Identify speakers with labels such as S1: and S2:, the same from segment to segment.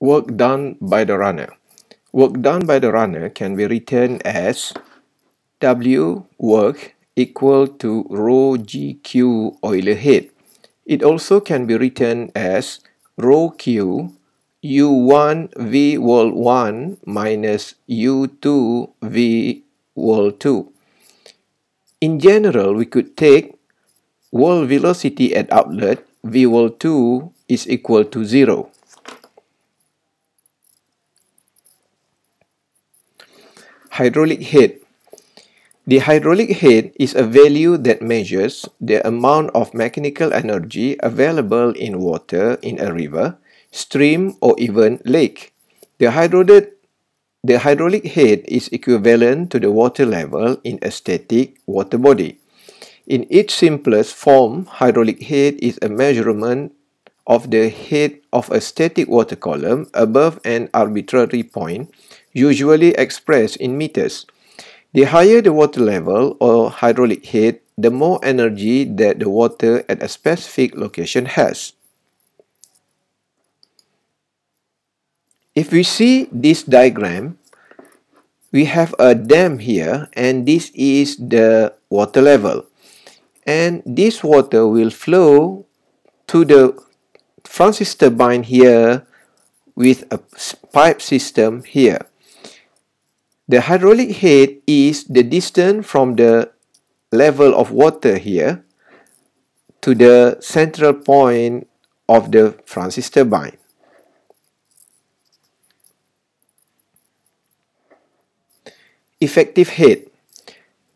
S1: Work done by the runner. Work done by the runner can be written as W work equal to rho GQ Euler head. It also can be written as rho Q U1 V whirl 1 minus U2 V whirl 2. In general, we could take whirl velocity at outlet V whirl 2 is equal to 0. Hydraulic head. The hydraulic head is a value that measures the amount of mechanical energy available in water in a river, stream or even lake. The hydraulic, the hydraulic head is equivalent to the water level in a static water body. In its simplest form, hydraulic head is a measurement of the head of a static water column above an arbitrary point usually expressed in meters. The higher the water level or hydraulic head, the more energy that the water at a specific location has. If we see this diagram, we have a dam here and this is the water level. And this water will flow to the Francis turbine here with a pipe system here. The hydraulic head is the distance from the level of water here to the central point of the Francis turbine. Effective head.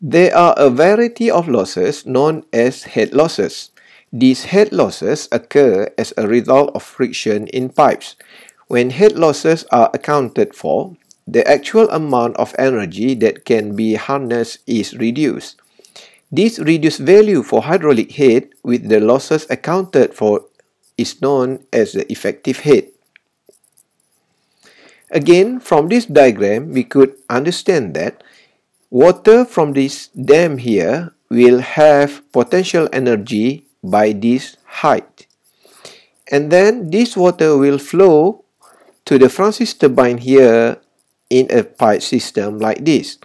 S1: There are a variety of losses known as head losses. These head losses occur as a result of friction in pipes. When head losses are accounted for, the actual amount of energy that can be harnessed is reduced. This reduced value for hydraulic head with the losses accounted for is known as the effective head. Again, from this diagram, we could understand that water from this dam here will have potential energy by this height. And then this water will flow to the Francis turbine here in a pipe system like this.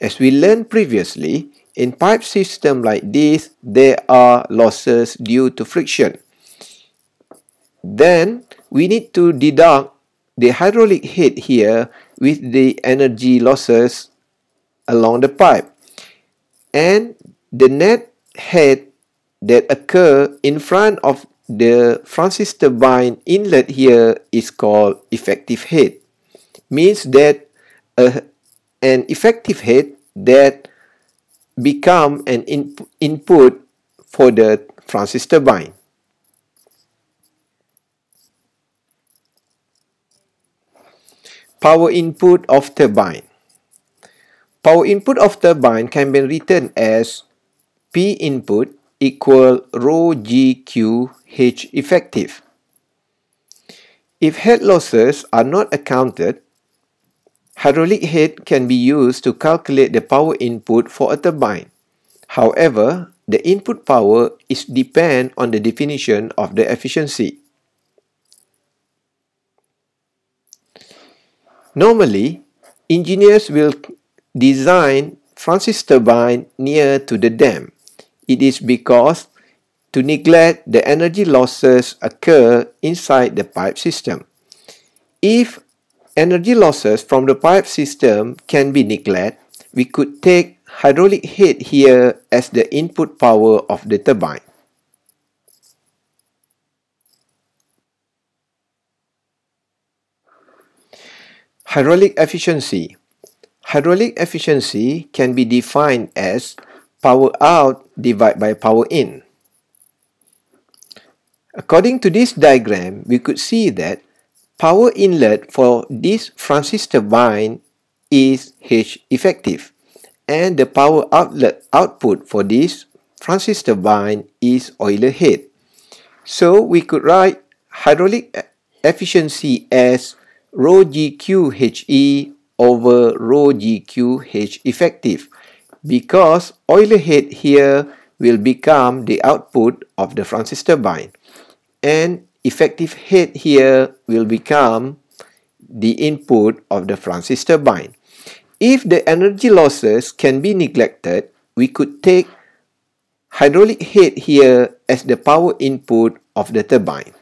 S1: As we learned previously, in pipe system like this, there are losses due to friction. Then, we need to deduct the hydraulic head here with the energy losses along the pipe. And the net head that occur in front of the Francis turbine inlet here is called effective head means that an effective head that become an in, input for the Francis turbine. Power input of turbine. Power input of turbine can be written as P input equal rho GQ H effective. If head losses are not accounted, Hydraulic head can be used to calculate the power input for a turbine. However, the input power is depend on the definition of the efficiency. Normally, engineers will design Francis turbine near to the dam. It is because to neglect the energy losses occur inside the pipe system. If energy losses from the pipe system can be neglected, we could take hydraulic head here as the input power of the turbine. Hydraulic efficiency. Hydraulic efficiency can be defined as power out divided by power in. According to this diagram, we could see that power inlet for this Francis turbine is H effective and the power outlet output for this Francis turbine is Euler head. So we could write hydraulic efficiency as rho GQ HE over rho GQ H effective because Euler head here will become the output of the Francis turbine and effective head here will become the input of the Francis turbine. If the energy losses can be neglected, we could take hydraulic head here as the power input of the turbine.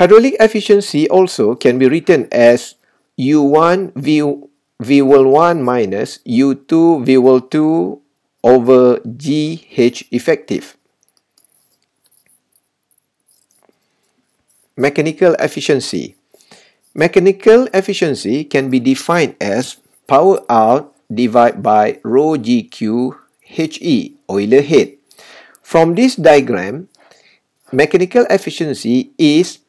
S1: Hydraulic efficiency also can be written as U1 V, V1 minus U2 V2 over GH effective. Mechanical efficiency. Mechanical efficiency can be defined as power out divided by rho GQ HE, Euler head. From this diagram, mechanical efficiency is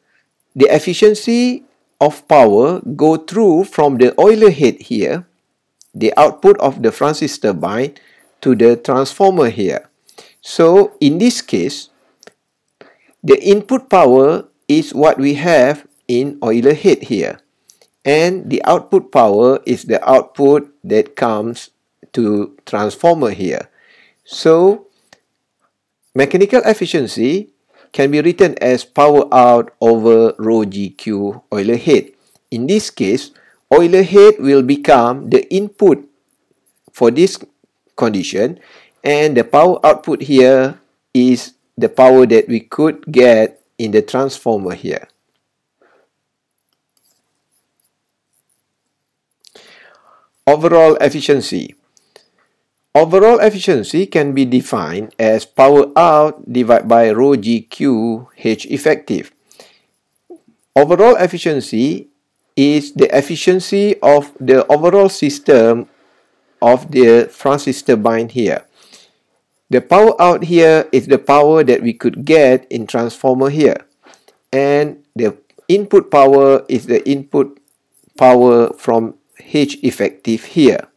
S1: the efficiency of power go through from the Euler head here, the output of the Francis turbine, to the transformer here. So, in this case, the input power is what we have in Euler head here. And the output power is the output that comes to transformer here. So, mechanical efficiency can be written as power out over rho GQ Euler head. In this case, Euler head will become the input for this condition and the power output here is the power that we could get in the transformer here. Overall efficiency. Overall efficiency can be defined as power out divided by rho GQ H effective. Overall efficiency is the efficiency of the overall system of the Francis turbine here. The power out here is the power that we could get in transformer here. And the input power is the input power from H effective here.